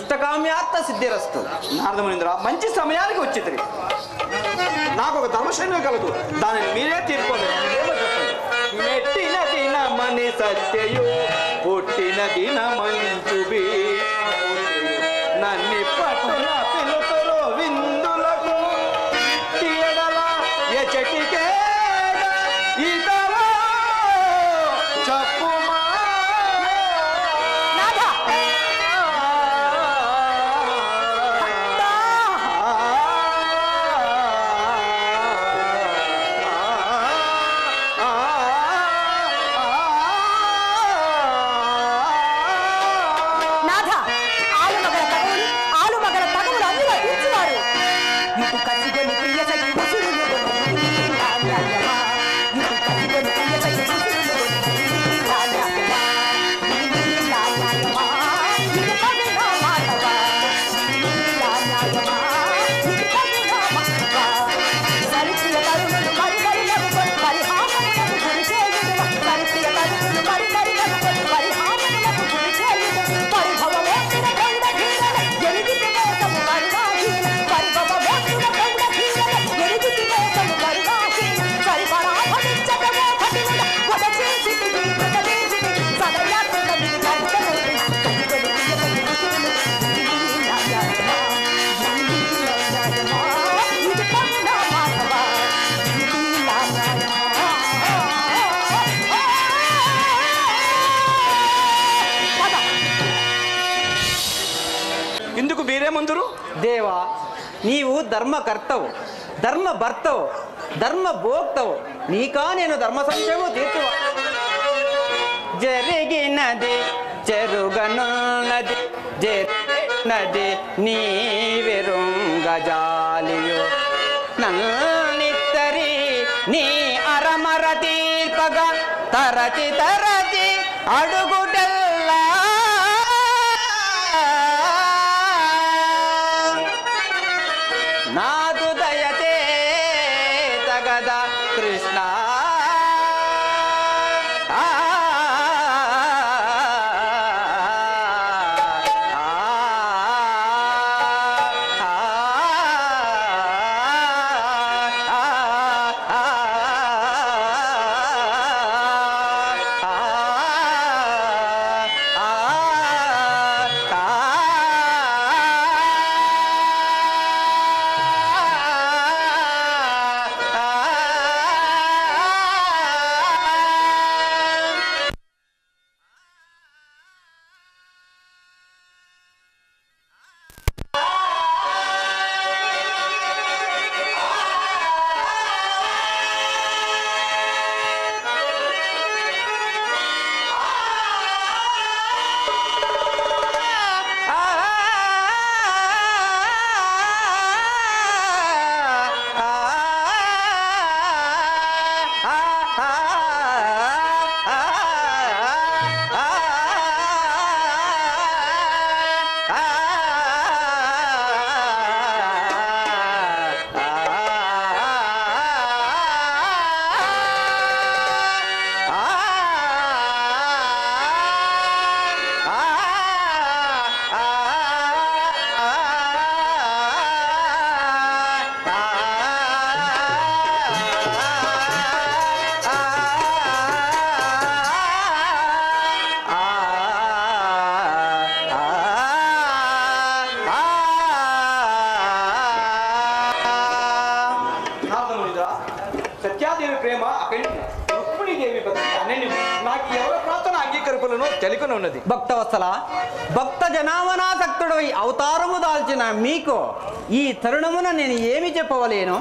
ఇష్టకామ్యార్థ సిద్ధిరస్తు. నారదమునింద్ర మంచి సమయానికి వచ్చింది నాకు ఒక ధర్మశైలం కలదు దానిని మీరే తీర్కోలేదు ఏమో చెప్పండి. మని దినమని పుట్టిన దిన మంచు బీ ధర్మకర్తవు ధర్మ భర్తవు ధర్మ భోక్తవు నీకా నేను ధర్మ సంశయము తీర్చు జరిగినది చెరుగనున్నది జరిగినది నీ వెరుంగజాలియు నన్నిత్తరి నీ అరమర తీర్పగా తరచి తరచి అడుగు తెలుకుని ఉన్నది. భక్తవత్సల భక్త జనామనాసక్తుడై అవతారము దాల్చిన మీకు ఈ తరుణమున నేను ఏమి చెప్పవలేను?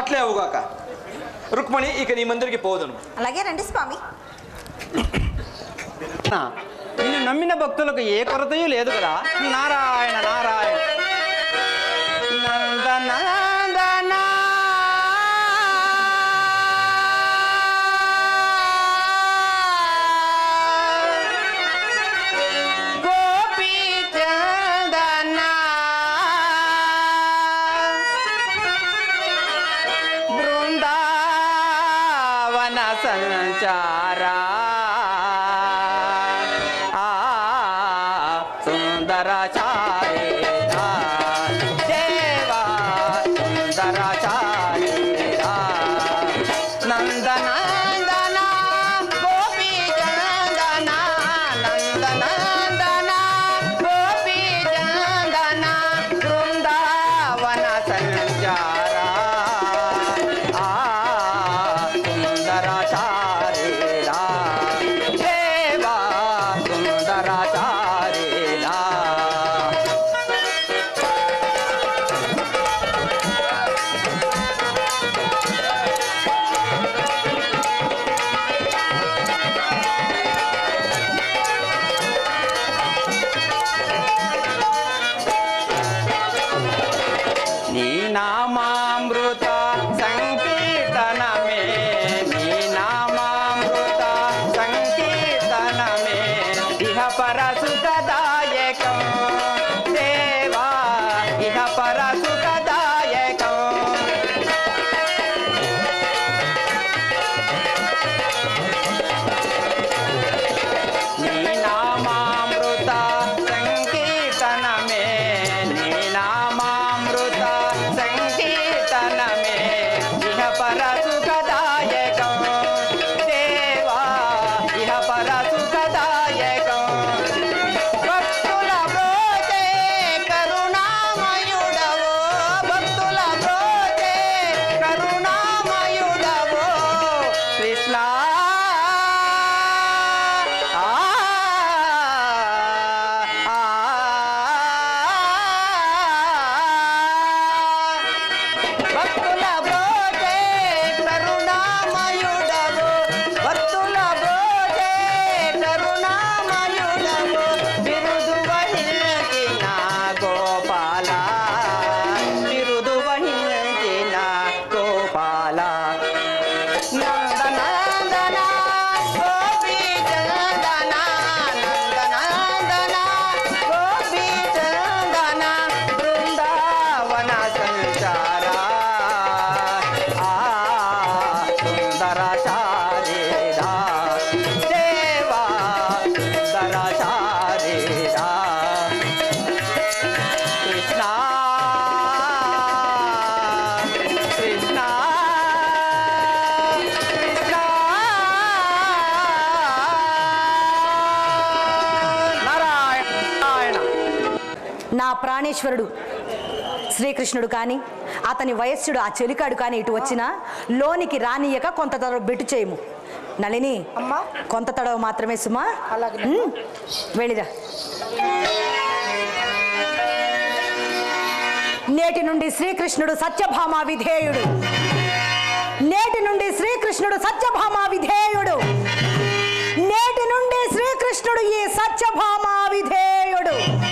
అట్లే అవుగాక. రుక్మిణి ఇక నీ మందిరికి పోదును. అలాగే రండి స్వామి. నిన్ను నమ్మిన భక్తులకు ఏ కొరతయు లేదు కదా. నారాయణ నారాయణ. 三人家。నా ప్రాణేశ్వరుడు శ్రీకృష్ణుడు కానీ అతని వయస్సుడు ఆ చెలికాడు కానీ ఇటు వచ్చినా లోనికి రానియక కొంత తడవ బెట్టు చేయము. నళిని కొంత తడవ మాత్రమే సుమా. వెళ్ళిరా. నేటి నుండి శ్రీకృష్ణుడు సత్యభామ విధేయుడు. నేటి నుండి శ్రీకృష్ణుడు సత్యభామ విధేయుడు. నేటి నుండి శ్రీకృష్ణుడు ఈ సత్యభామ విధేయుడు.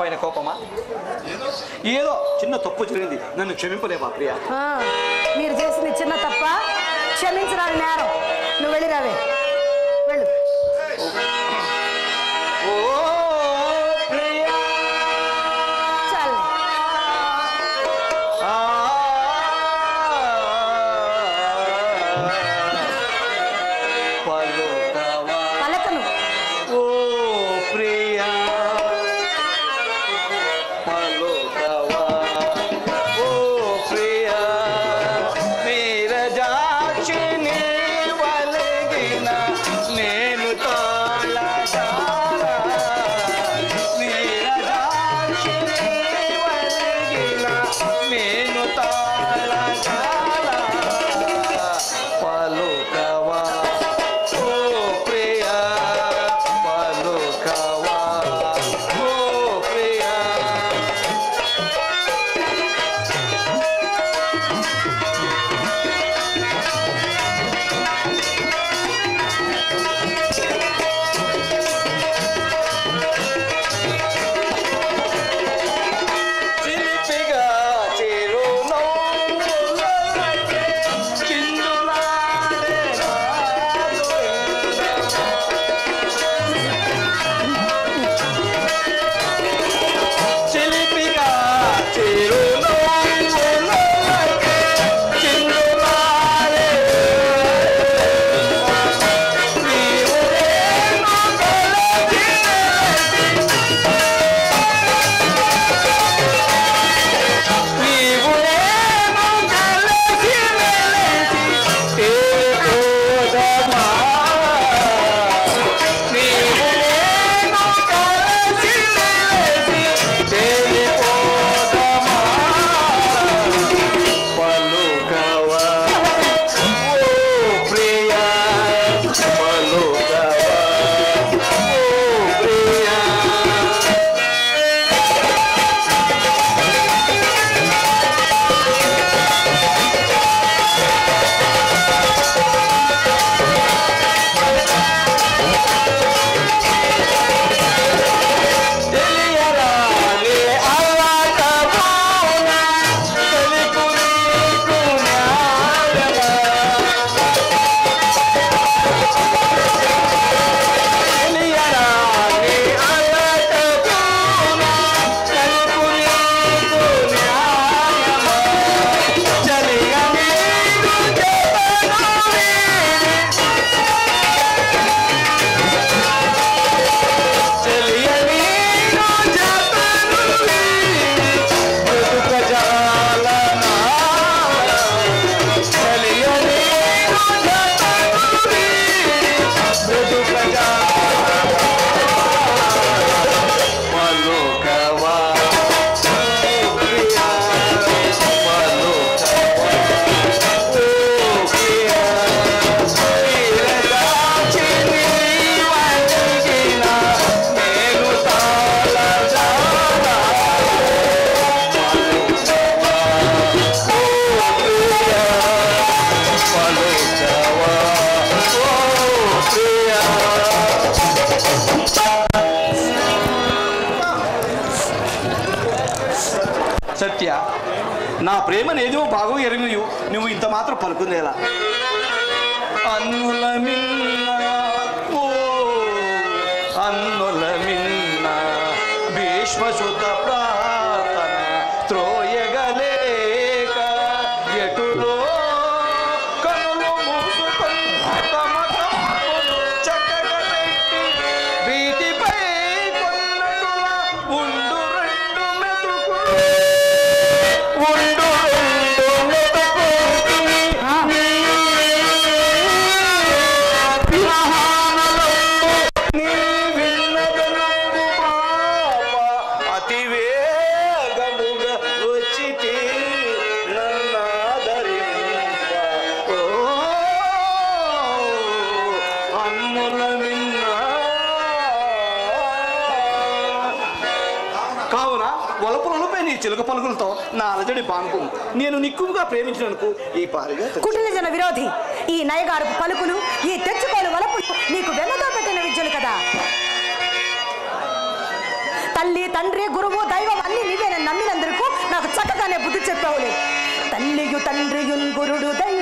పైన కోపమా? ఏదో చిన్న తప్పు జరిగింది. నన్ను క్షమింపలేవా ప్రియ? మీరు చేసింది చిన్న తప్ప క్షమించరాని నేరం. నువ్వు వెళ్ళిరావే వెళ్ళు. పలుకునేలా అన్నుల మిన్న ఓ అన్నుల మిన్న భీష్మసుత ప్రా నా నేను నిక్కువగా ప్రేమించినందుకు ఈ పారిగా కుటిల జన విరోధి ఈ నయగారు పలుకులు ఈ తెచ్చుకోలు వలపులు నీకు వెన్నతో పెట్టిన విద్యలు కదా. తల్లి తండ్రి గురువు దైవం అన్ని నీవేనని నమ్మినందుకు నాకు చక్కగానే బుద్ధి చెప్పావులే. తల్లియు తండ్రియు గురుడు దైవం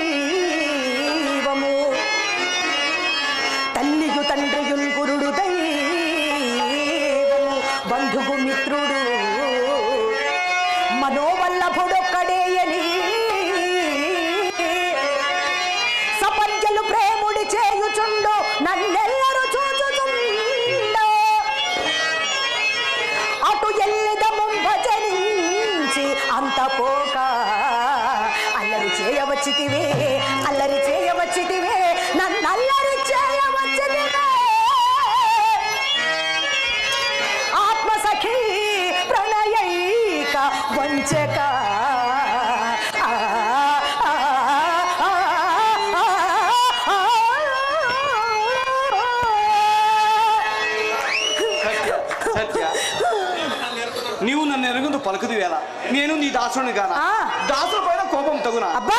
పలుకుది వేళ. నేను నీ దాసుని ఆ. దాసుల పైన కోపం తగునా? అబ్బా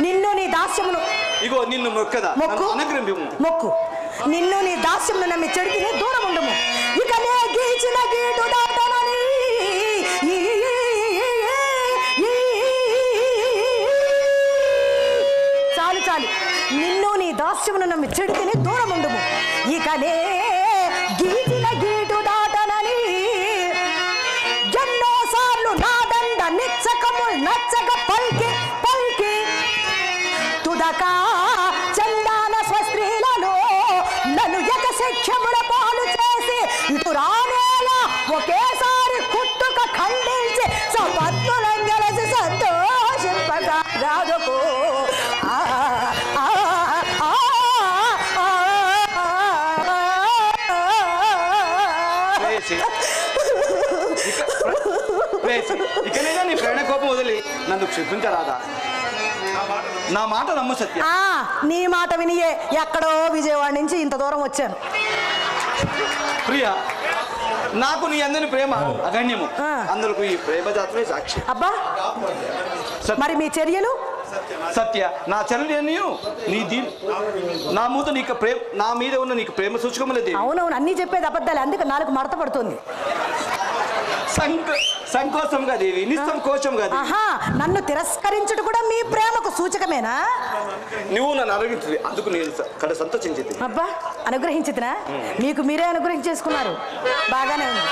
నిన్ను నీ దాస్యమును ఇగో నిన్ను మొక్కదా? మొక్కు. అనుగ్రహింపు మొక్కు. నిన్ను నీ దాస్యమును నమ్మి చెడితిని దూరం ఉండము ఇక నే గీచిన గీటు దాటనని చాలు చాలు. నిన్ను నీ దాస్యమును నమ్మి చెడితిని దూరం ఉండము ఇక నే ఇకనైనా నీ ప్రేణ కోపం వదిలి నన్ను క్షిపించరాదా నా మాట నమ్ము. సత్య. ఆ, నీ మాట వినియే ఎక్కడో విజయవాడ నుంచి ఇంత దూరం వచ్చాను. ప్రియ నాకు నీ అందని ప్రేమ అగణ్యము. ఆ. అందుకు ఈ ప్రేమ సాక్షి. అబ్బా. మరి మీ చర్యలు? సత్య నా చర్యను నీ దీ నా మూత నీకు ప్రేమ నా మీద ఉన్న నీకు ప్రేమ సూచకములది అవునవును అన్నీ చెప్పేది అబద్ధాలు అందుకే నాలుగు మడత పడుతుంది. సంక సంకోచంగా దేవి నిస్సంకోచంగా ఆహా నన్ను తిరస్కరించుట కూడా మీ ప్రేమకు సూచకమేనా? నువ్వు నన్ను అరగించింది అందుకు నేను కడ సంతోషించింది. అబ్బా అనుగ్రహించితినా? మీకు మీరే అనుగ్రహించేసుకున్నారు. బాగానే ఉంది.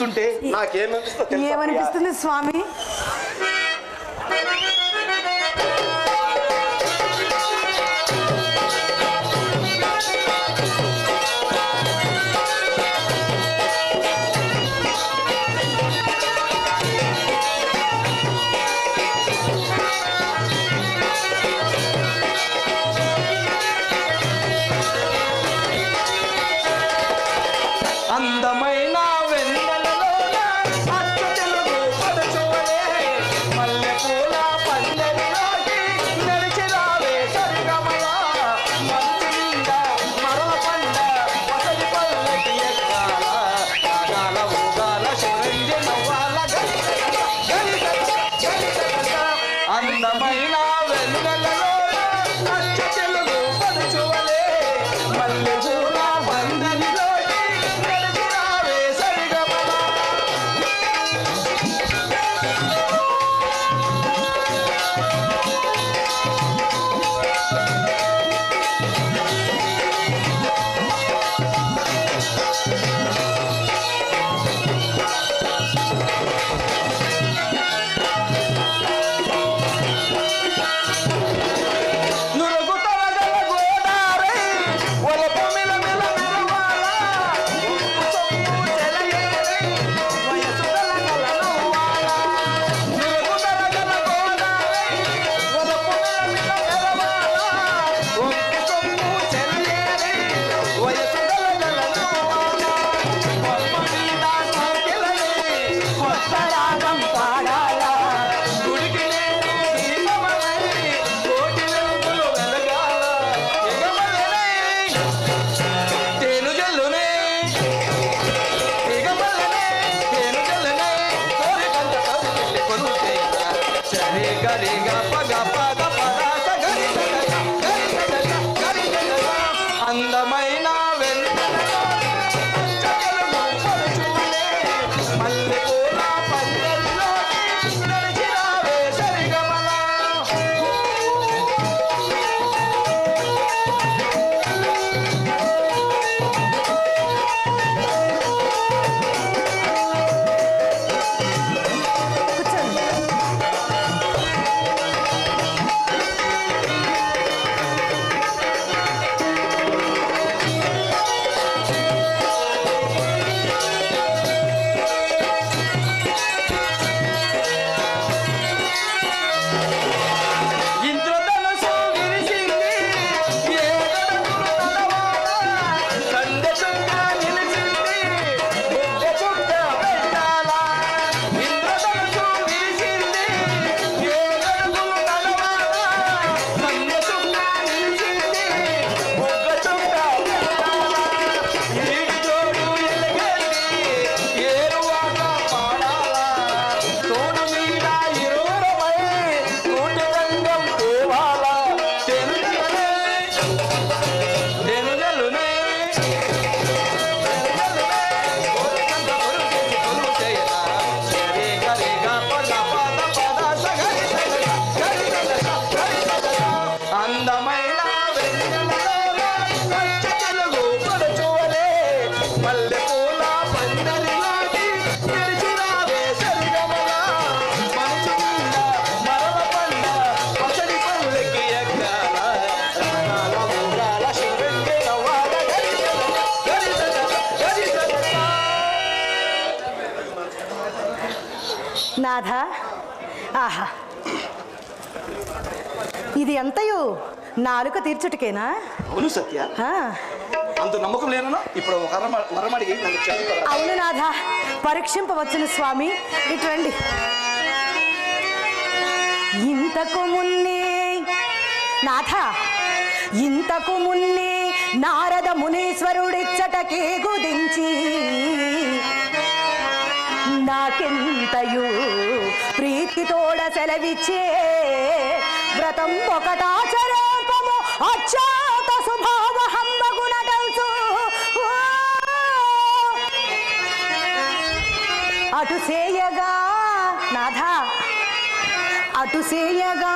చూస్తుంటే నాకేమనిపిస్తుంది స్వామి? Liga, liga, apaga. నాథ? ఆహా. ఇది ఎంతయు? నాలుక తీర్చుటకేనా? అవును సత్య. అంత నమ్మకం లేనా ఇప్పుడు వరమడిగి అవును నాథ. పరీక్షింపవచ్చును స్వామి. ఇటువంటి ఇంతకు మున్నే నాథ ఇంతకు మున్నే నారద మునీశ్వరుడిచ్చటకే గుదించి నాకెంతయు? ప్రీతితోడ సెలవిచ్చే వ్రతం ఒకటాచరూపము అచ్చాత స్వభావ హమ్మగునగల్సు అటు సేయగా నాథ అటు సేయగా